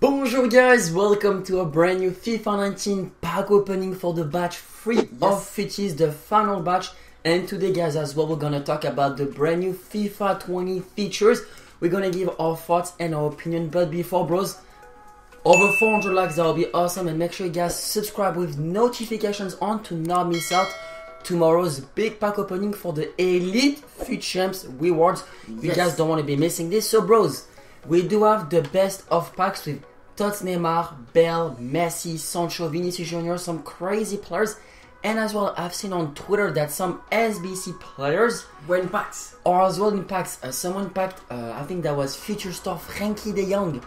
Bonjour guys, welcome to a brand new FIFA 19 pack opening for the batch 3 yes. of Futties, the final batch. And today guys as well we're gonna talk about the brand new FIFA 20 features. We're gonna give our thoughts and our opinion, but before bros, over 400 likes that will be awesome and make sure you guys subscribe with notifications on to not miss out tomorrow's big pack opening for the Elite FUT Champs rewards. yes. You guys don't want to be missing this. So bros, we do have the best of packs with Tots Neymar, Bell, Messi, Sancho, Vinicius Junior, some crazy players. And as well, I've seen on Twitter that some SBC players We're in packs. Or as well in packs. Uh, someone packed, uh, I think that was future star Frenkie de Jong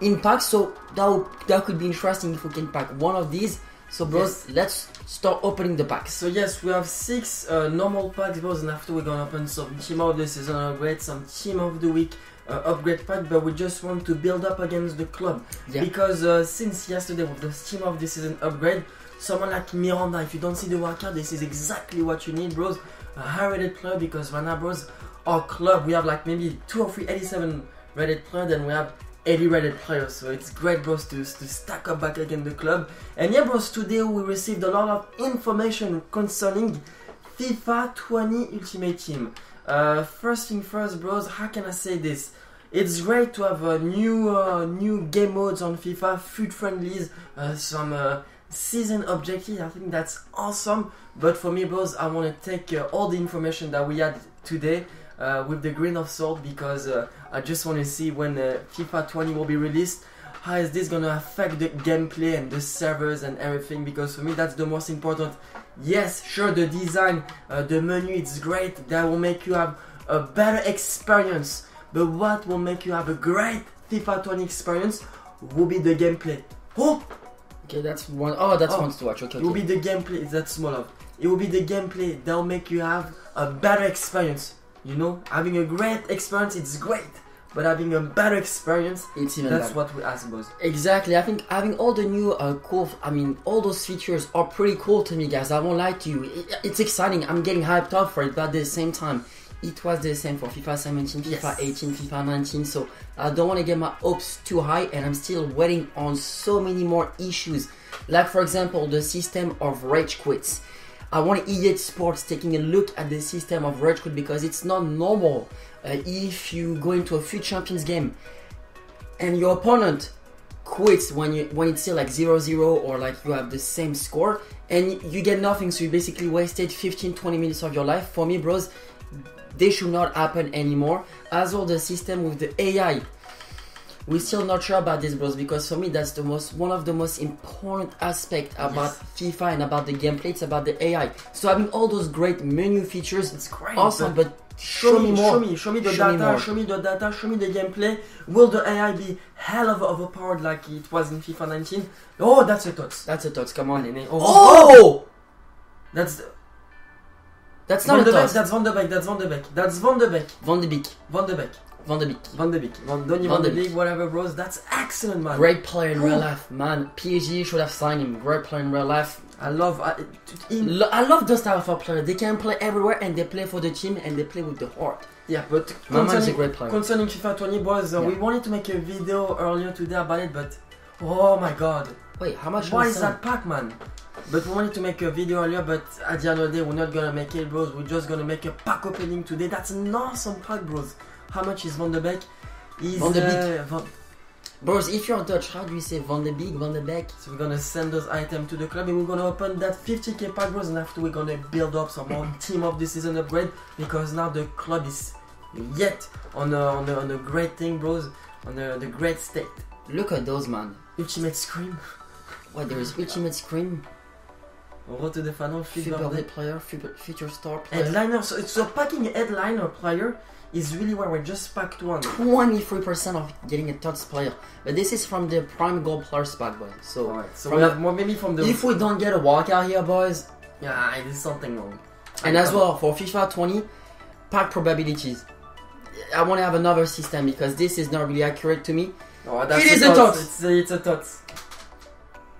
in packs. So that, that could be interesting if we can pack one of these. So bros, let's start opening the packs. So yes, we have six uh, normal packs, bros, and after we're gonna open some team of the season upgrade, some team of the week uh, upgrade pack. But we just want to build up against the club Yeah. because uh, since yesterday with the team of the season upgrade, someone like Miranda, if you don't see the wildcard, this is exactly what you need, bros. A high rated player because right now, bros, our club we have like maybe two or three 87 rated players, and we have 80 rated players. So it's great, bros, to, to stack up back again the club. And yeah, bros, today we received a lot of information concerning FIFA 20 Ultimate Team. Uh, first thing first, bros, how can I say this? It's great to have uh, new uh, new game modes on FIFA, FUT friendlies, uh, some season objectives. I think that's awesome. But for me, bros, I want to take all the information that we had today with the grain of salt because I just want to see when FIFA 20 will be released. How is this gonna affect the gameplay and the servers and everything? Because for me, that's the most important. Yes, sure, the design, uh, the menu, it's great. That will make you have a better experience. But what will make you have a great FIFA 20 experience will be the gameplay. Oh, Okay, that's one oh that's Oh. one to watch. Okay, it will be the gameplay. That's small of. It will be the gameplay that will make you have a better experience. You know, having a great experience, it's great. But having a better experience, It's even that's better. what we ask, boss. Exactly. I think having all the new uh, cool, I mean, all those features are pretty cool to me, guys. I won't lie to you. It- it's exciting. I'm getting hyped up for it, but at the same time, it was the same for FIFA 17, FIFA Yes. 18, FIFA 19. So I don't want to get my hopes too high, and I'm still waiting on so many more issues. Like, for example, the system of rage quits. I want EA Sports taking a look at the system of rage quit because it's not normal. Uh, if you go into a FUT champions game and your opponent quits when you when it's still like 0-0 or like you have the same score and you get nothing so you basically wasted 15-20 minutes of your life for me bros they should not happen anymore as well the system with the ai we're still not sure about this bros because for me that's the most one of the most important aspect about fifa and about the gameplay it's about the ai so having all those great menu features It's great. awesome but but show, me more Show me, show me the Show data. more. show me the data. Show me the gameplay. Will the AI be hell of overpowered like it was in FIFA 19? Oh, that's a thought. that's a thought come on oh, oh, oh that's that's Van not de a Beek. thought That's Van de Beek. That's Van de Beek. That's Van de Beek. Van de Beek Van de Beek. Van de Beek Van de Beek. Van, Donny Van Van de de Beek. Beek. Whatever, bros. That's excellent, man. Great player in real life, man. PSG should have signed him. Great player in real life. I love. I, in, Lo- I love those type of players. They can play everywhere and they play for the team and they play with the heart. yeah, but My man is a concerning, great player. concerning FIFA 20, boys, uh, we wanted to make a video earlier today about it, but oh my god, Wait, how much why was is that pack, man? But we wanted to make a video earlier, but at the end of the day, we're not gonna make it, bros. We're just gonna make a pack opening today. That's an awesome pack, bros. How much is Van de Beek? Is, Van de Beek. uh, Van- Bros, if you're Dutch, how do you say Van de Beek, Van de Beek? So we're gonna send those items to the club and we're gonna open that 50k pack bros and after we're gonna build up some more team of the season upgrade because now the club is yet on a, on a, on a great thing bros on a, the great state. Look at those, man. Ultimate Scream, What, there is Ultimate Scream, Road to the final, Super player, future, future star player. Headliner, so, so packing headliner player is really where we just packed one. 23% of getting a touch player. But this is from the Prime Gold Players pack, boys. So, Alright, so we have more maybe from the. if we don't get a walkout here, boys, yeah, it is something wrong. And as well for FIFA 20, pack probabilities. I want to have another system because this is not really accurate to me. Oh, that's It is a tot. tot. It's a, it's a tot.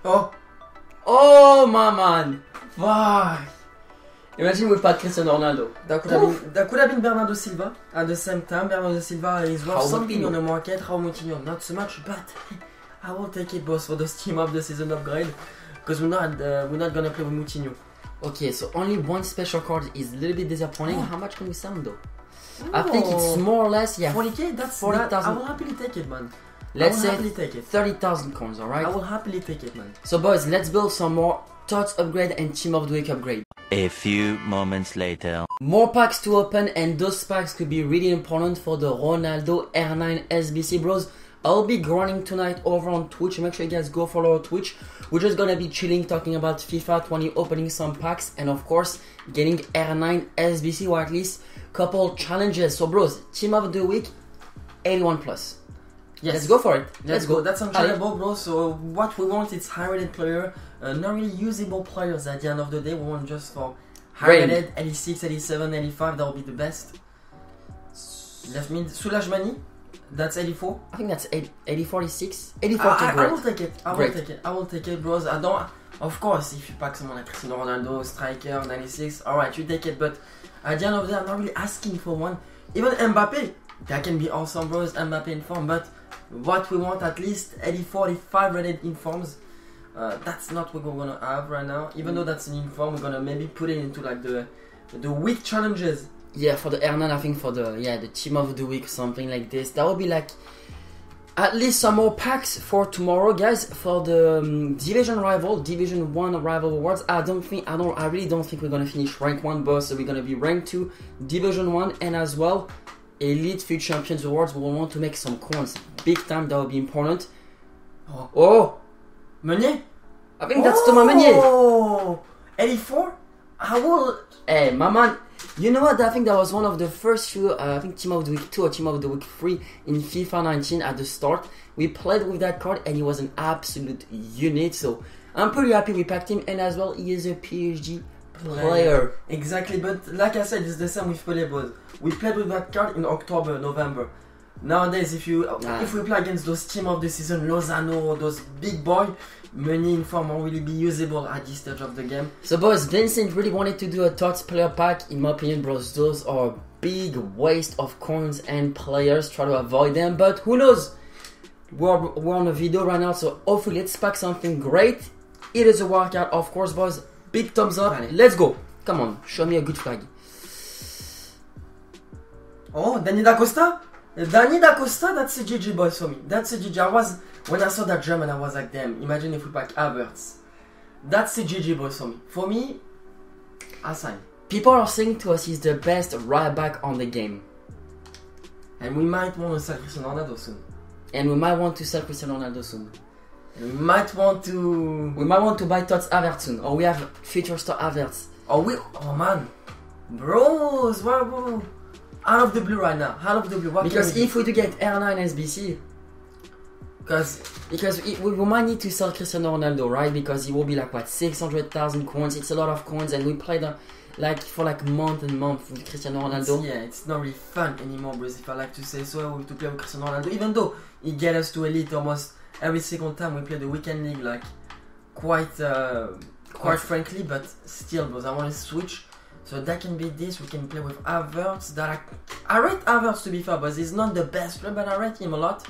Oh, Oh my man! Fuck! Imagine we pack Cristiano Ronaldo. That could, have been, that could have been Bernardo Silva at the same time. Bernardo Silva is worth Raul something Moutinho. on the market. Raul Moutinho, not so much, but I will take it, boss, for the team of the season upgrade. Because we're not uh, we're not gonna play with Moutinho. Okay, so only one special card is a little bit disappointing. Oh. How much can we sell though? I think it's more or less, yeah, 40k. That's 40,000. that, I will happily take it, man. Let's say take it. 30,000 coins, All right. I will happily take it, man. So, boys, let's build some more Tots upgrade and Team of the Week upgrade. A few moments later. More packs to open, and those packs could be really important for the Ronaldo R9 SBC bros. I'll be grinding tonight over on Twitch. Make sure you guys go follow our Twitch. We're just gonna be chilling, talking about FIFA 20, opening some packs, and of course, getting R9 SBC or at least couple challenges. So, bros, team of the week, 81 plus. Yes. Let's go for it. Let's go. That's Allez. bro. So what we want is high-rated player, uh, not really usable players. At the end of the day, we want just for high-rated 86, 87, 85. That will be the best. That means Soulage That's 84. I think that's 80, 80 46. 84 I, I, I great. will take it. I Great. will take it. I will take it, bros. I don't. Of course, if you pack someone like Cristiano Ronaldo, striker, 96, alright, you take it. But at the end of the day, I'm not really asking for one. Even Mbappe, that can be awesome, bros. Mbappe in form, but what we want at least 84, 85 rated informs. Uh, that's not what we're gonna have right now. Even though that's an inform, we're gonna maybe put it into like the the week challenges. Yeah, for the Hernan, I think for the yeah the team of the week, something like this. That would be like at least some more packs for tomorrow, guys. For the um, division rival, division one rival awards. I don't think I don't I really don't think we're gonna finish rank one, boss so we're gonna be rank two, division one, and as well elite FUT champions awards. We will want to make some coins, big time. That will be important. Oh. Oh, Meunier? I think that's Thomas Meunier. Oh, 84? I will. Hey, my man, you know what? I think that was one of the first few, uh, I think Team of the Week 2 or Team of the Week 3 in FIFA 19 at the start. We played with that card and he was an absolute unit. So I'm pretty happy we packed him. And as well, he is a PSG player. Exactly, but like I said, it's the same with Boys. We played with that card in October, November. Nowadays, if you Ah. if we play against those team of the season, Lozano, those big boy, money in form won't really be usable at this stage of the game. So, boys, Vincent really wanted to do a Tots player pack. In my opinion, bros, those are big waste of coins and players. Try to avoid them, but who knows? We're, we're on a video right now, so hopefully let's pack something great. It is a workout, of course, boys. Big thumbs up. Allez. Let's go. Come on, show me a good flag. Oh, Danny Da Costa? Danny Da Costa, that's a GG boys for me. That's a GG. I was when I saw that German, I was like, damn. Imagine if we pack Havertz. That's a GG boys for me. For me, I sign. People are saying to us he's the best right back on the game, And we might want to sell Cristiano Ronaldo soon. and we might want to sell Cristiano Ronaldo soon. We might want to. We might want to buy Tots Havertz soon, or we have future star Havertz. Oh, we. Oh man, bros, wow, bro. Out of the blue right now. Out of the blue. What Because if we do get R9 SBC, because Because we, we might need to sell Cristiano Ronaldo, right? Because he will be like what 600,000 coins. It's a lot of coins, and we played uh, like for like month and month with Cristiano Ronaldo. yeah, it's not really fun anymore, bros. If I like to say so, we have to play with Cristiano Ronaldo. Even though he get us to elite almost every single time we play the weekend league, like quite, uh, quite frankly, but still, bros. I want to switch. So that can be this. We can play with Havertz. That I, I rate Havertz to be fair, but he's not the best player, but I rate him a lot.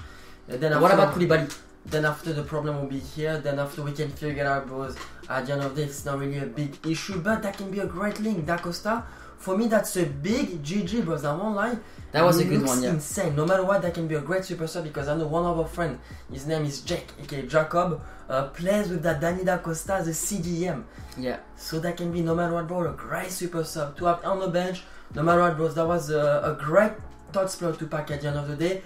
And then What about Koulibaly? Then after the problem will be here. Then after we can figure out, bros. At the end of the day, it's not really a big issue, but that can be a great link. Da Costa, for me, that's a big GG, bros. I won't lie. That was a good one, yeah. Insane. No matter what, that can be a great super sub because I know one of our friend. His name is Jack, aka Jacob. Uh, plays with that Danny Da Costa a CDM. Yeah. So that can be no matter what, bro, a great super sub to have on the bench. No matter what, bros, that was a, a great thought player to pack at the end of the day.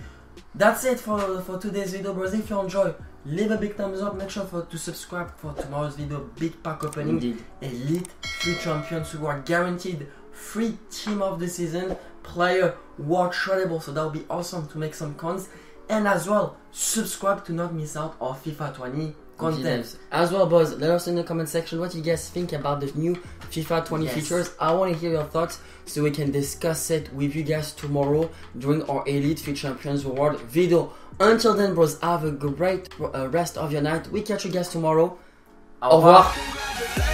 That's it for, for today's video, bros. If you enjoy, leave a big thumbs up. Make sure for, to subscribe for tomorrow's video. Big pack opening. Indeed. Elite FUT champions who are guaranteed free team of the season player watch tradable. So that would be awesome to make some cons. And as well, subscribe to not miss out on FIFA 20 content. As well, boys, let us know in the comment section what you guys think about the new FIFA 20 Yes. features. I want to hear your thoughts so we can discuss it with you guys tomorrow during our Elite FUT Champions Award video. Until then, bros, have a great uh, rest of your night. We catch you guys tomorrow. Au revoir.